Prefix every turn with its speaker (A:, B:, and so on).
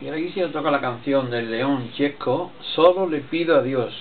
A: Y ahora quisiera tocar la canción del León Checo, Solo le pido a Dios.